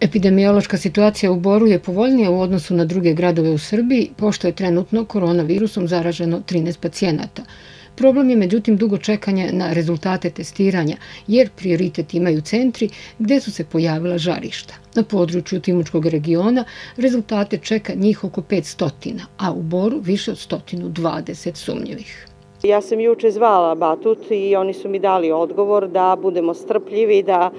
Epidemiološka situacija u Boru je povoljnija u odnosu na druge gradove u Srbiji, pošto je trenutno koronavirusom zaraženo 13 pacijenata. Problem je međutim dugo čekanje na rezultate testiranja, jer prioritet imaju centri gde su se pojavila žarišta. Na području Timučkog regiona rezultate čeka njih oko 500, a u Boru više od 120 sumnjivih. Ja sam juče zvala Batut i oni su mi dali odgovor da budemo strpljivi, da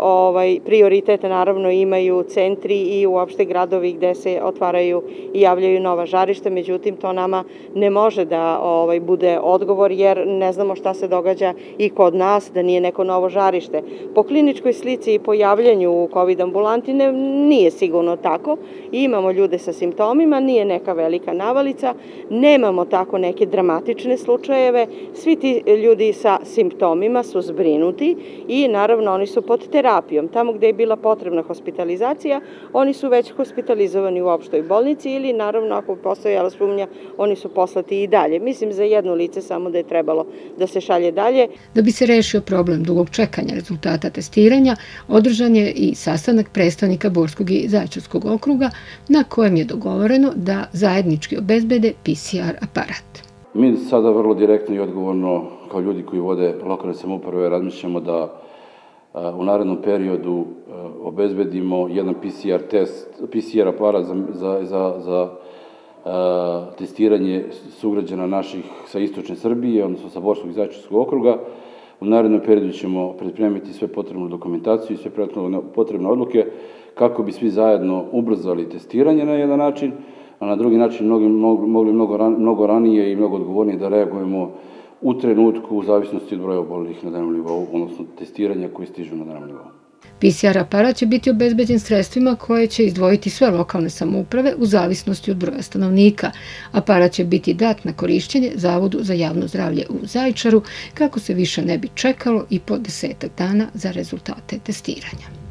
ovaj, prioritete naravno imaju centri i uopšte gradovi gde se otvaraju i javljaju nova žarišta, međutim to nama ne može da ovaj, bude odgovor jer ne znamo šta se događa i kod nas, da nije neko novo žarište. Po kliničkoj slici i po javljanju u COVID ambulanti ne, nije sigurno tako. Imamo ljude sa simptomima, nije neka velika navalica, nemamo tako neke dramatične slučajeve, svi ti ljudi sa simptomima su zbrinuti i naravno oni su pod terapijom. Tamo gde je bila potrebna hospitalizacija, oni su već hospitalizovani u opštoj bolnici ili naravno ako postojala sumnja, oni su poslati i dalje. Mislim za jedno lice samo da je trebalo da se šalje dalje. Da bi se rešio problem dugog čekanja rezultata testiranja, održan je i sastanak predstavnika Borskog i Zajčarskog okruga na kojem je dogovoreno da zajednički obezbede PCR aparat. Mi sada vrlo direktno i odgovorno, kao ljudi koji vode lokalne samoprave, razmišljamo da u narednom periodu obezbedimo jedan PCR test, PCR aparat za, za, za, za testiranje sugrađana naših sa istočne Srbije, odnosno sa Borskog i Zajčarskog okruga. U narednom periodu ćemo predpremiti sve potrebnu dokumentaciju i sve potrebne odluke kako bi svi zajedno ubrzali testiranje na jedan način, a na drugi način mogli, mogli mnogo, ran, mnogo ranije i mnogo odgovornije da reagujemo u trenutku u zavisnosti od broja obolih na dnevnom nivou, odnosno testiranja koji stižu na dnevnom nivou. PCR aparat će biti obezbeđen sredstvima koje će izdvojiti sve lokalne samouprave u zavisnosti od broja stanovnika. Aparat će biti dat na korišćenje Zavodu za javno zdravlje u Zajčaru kako se više ne bi čekalo i po desetak dana za rezultate testiranja.